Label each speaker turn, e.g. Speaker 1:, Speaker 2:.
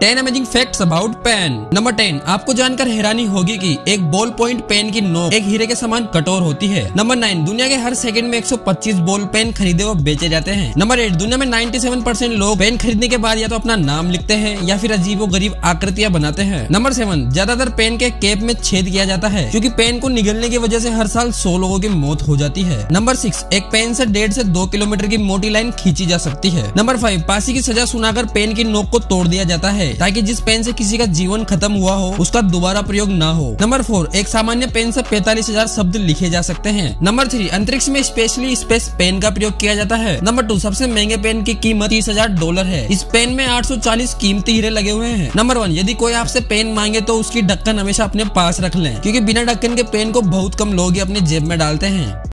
Speaker 1: Ten amazing facts about pen number ten आपको जानकर हैरानी होगी कि एक बॉल पॉइंट पेन की नोक एक हीरे के समान कठोर होती है। नंबर नाइन दुनिया के हर सेकंड में 125 बॉल पेन खरीदे व बेचे जाते हैं। नंबर एट दुनिया में 97 परसेंट लोग पेन खरीदने के बाद या तो अपना नाम लिखते हैं या फिर अजीब गरीब आकृतियाँ बनाते हैं। नंबर सेवन ज़्यादातर पेन के केप में छेद किया जाता है, क्यूँकी पेन को निगलने की वजह से हर साल सौ लोगों की मौत हो जाती है। नंबर सिक्स एक पेन से डेढ़ से दो किलोमीटर की मोटी लाइन खींची जा सकती है। नंबर फाइव फांसी की सजा सुनाकर पेन की नोक को तोड़ दिया जाता है ताकि जिस पेन से किसी का जीवन खत्म हुआ हो, उसका दोबारा प्रयोग ना हो। नंबर फोर एक सामान्य पेन से पैतालीस हज़ार शब्द लिखे जा सकते हैं। नंबर थ्री अंतरिक्ष में स्पेशली स्पेस पेन का प्रयोग किया जाता है। नंबर टू सबसे महँगे पेन की कीमत तीस हज़ार डॉलर है। इस पेन में 840 कीमती हीरे लगे हुए हैं। नंबर वन यदि कोई आपसे पेन मांगे तो उसकी ढक्कन हमेशा अपने पास रख लें, क्योंकि बिना ढक्कन के पेन को बहुत कम लोग ही अपने जेब में डालते हैं।